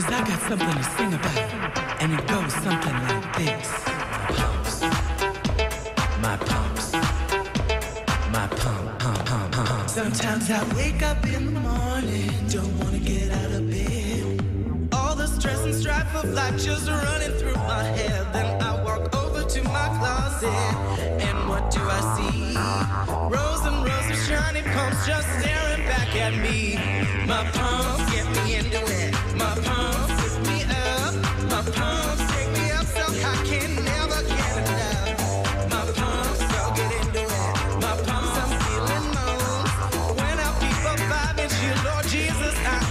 something to sing about, and it goes something like this. Pumps, my pumps, my pump, pump, pump, pump. Sometimes I wake up in the morning, don't wanna get out of bed. All the stress and strife of life just running through my head. Then I walk over to my closet, and what do I see? Rows and rows of shiny pumps just staring back at me. My pumps get me into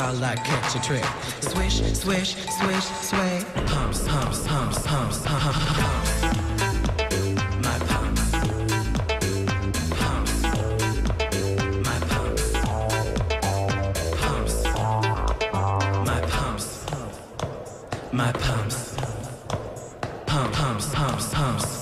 while I catch a trick. Swish, swish, swish, sway. Humps, humps, humps, humps, humps, humps. My pumps, pump, pumps, pumps, pumps.